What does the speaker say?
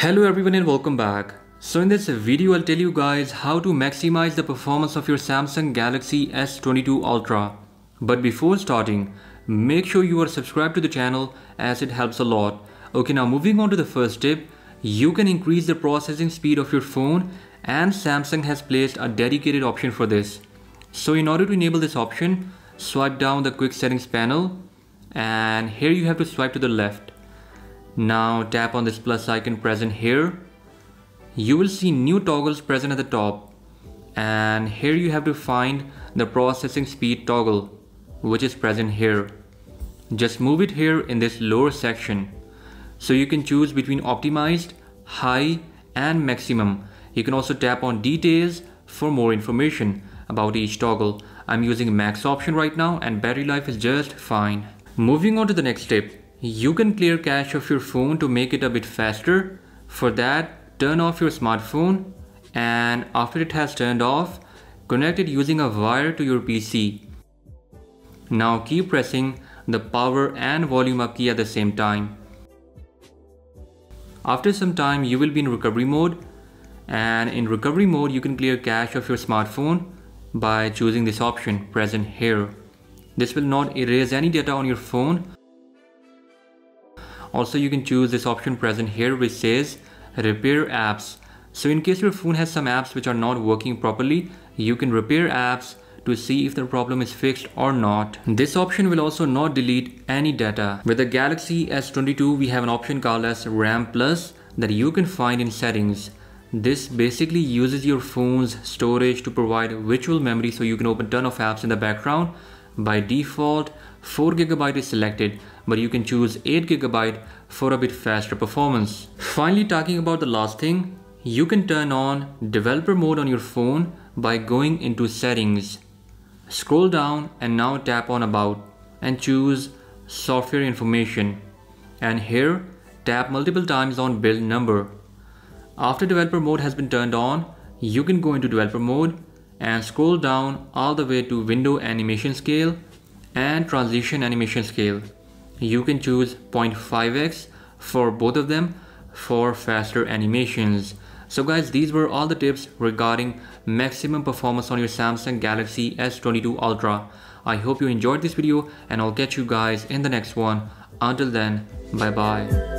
Hello everyone and welcome back. So in this video I'll tell you guys how to maximize the performance of your Samsung Galaxy S22 Ultra. But before starting, make sure you are subscribed to the channel as it helps a lot. Okay now moving on to the first tip, you can increase the processing speed of your phone and Samsung has placed a dedicated option for this. So in order to enable this option, swipe down the quick settings panel and here you have to swipe to the left. Now tap on this plus icon present here. You will see new toggles present at the top and here you have to find the processing speed toggle which is present here. Just move it here in this lower section. So you can choose between optimized, high and maximum. You can also tap on details for more information about each toggle. I'm using max option right now and battery life is just fine. Moving on to the next tip. You can clear cache of your phone to make it a bit faster. For that, turn off your smartphone and after it has turned off, connect it using a wire to your PC. Now keep pressing the power and volume up key at the same time. After some time, you will be in recovery mode and in recovery mode, you can clear cache of your smartphone by choosing this option present here. This will not erase any data on your phone also you can choose this option present here which says repair apps. So in case your phone has some apps which are not working properly, you can repair apps to see if the problem is fixed or not. This option will also not delete any data. With the Galaxy S22 we have an option called as RAM Plus that you can find in settings. This basically uses your phone's storage to provide virtual memory so you can open ton of apps in the background. By default, 4GB is selected but you can choose 8GB for a bit faster performance. Finally talking about the last thing, you can turn on developer mode on your phone by going into settings. Scroll down and now tap on about and choose software information and here tap multiple times on build number. After developer mode has been turned on, you can go into developer mode and scroll down all the way to window animation scale and transition animation scale you can choose 0.5x for both of them for faster animations. So guys, these were all the tips regarding maximum performance on your Samsung Galaxy S22 Ultra. I hope you enjoyed this video and I'll catch you guys in the next one. Until then, bye bye.